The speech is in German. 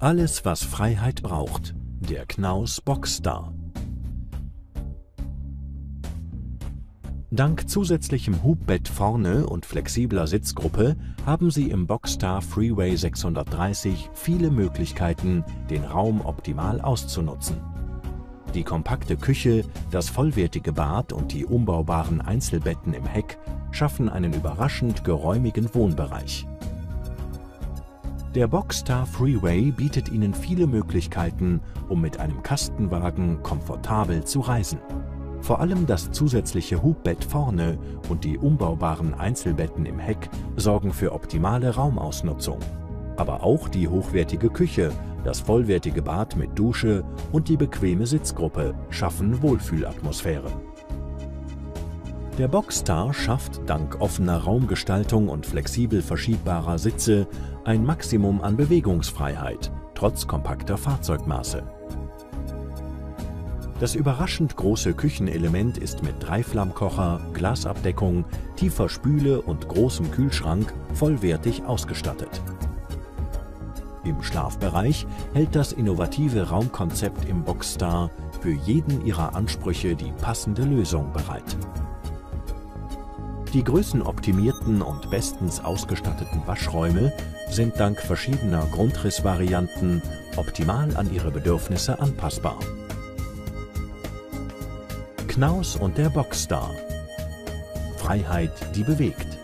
Alles, was Freiheit braucht. Der Knaus Boxstar. Dank zusätzlichem Hubbett vorne und flexibler Sitzgruppe haben Sie im Boxstar Freeway 630 viele Möglichkeiten, den Raum optimal auszunutzen. Die kompakte Küche, das vollwertige Bad und die umbaubaren Einzelbetten im Heck schaffen einen überraschend geräumigen Wohnbereich. Der Boxstar Freeway bietet Ihnen viele Möglichkeiten, um mit einem Kastenwagen komfortabel zu reisen. Vor allem das zusätzliche Hubbett vorne und die umbaubaren Einzelbetten im Heck sorgen für optimale Raumausnutzung. Aber auch die hochwertige Küche, das vollwertige Bad mit Dusche und die bequeme Sitzgruppe schaffen Wohlfühlatmosphäre. Der Boxstar schafft dank offener Raumgestaltung und flexibel verschiebbarer Sitze ein Maximum an Bewegungsfreiheit, trotz kompakter Fahrzeugmaße. Das überraschend große Küchenelement ist mit Dreiflammkocher, Glasabdeckung, tiefer Spüle und großem Kühlschrank vollwertig ausgestattet. Im Schlafbereich hält das innovative Raumkonzept im Boxstar für jeden Ihrer Ansprüche die passende Lösung bereit. Die größenoptimierten und bestens ausgestatteten Waschräume sind dank verschiedener Grundrissvarianten optimal an Ihre Bedürfnisse anpassbar. Knaus und der Boxstar. Freiheit, die bewegt.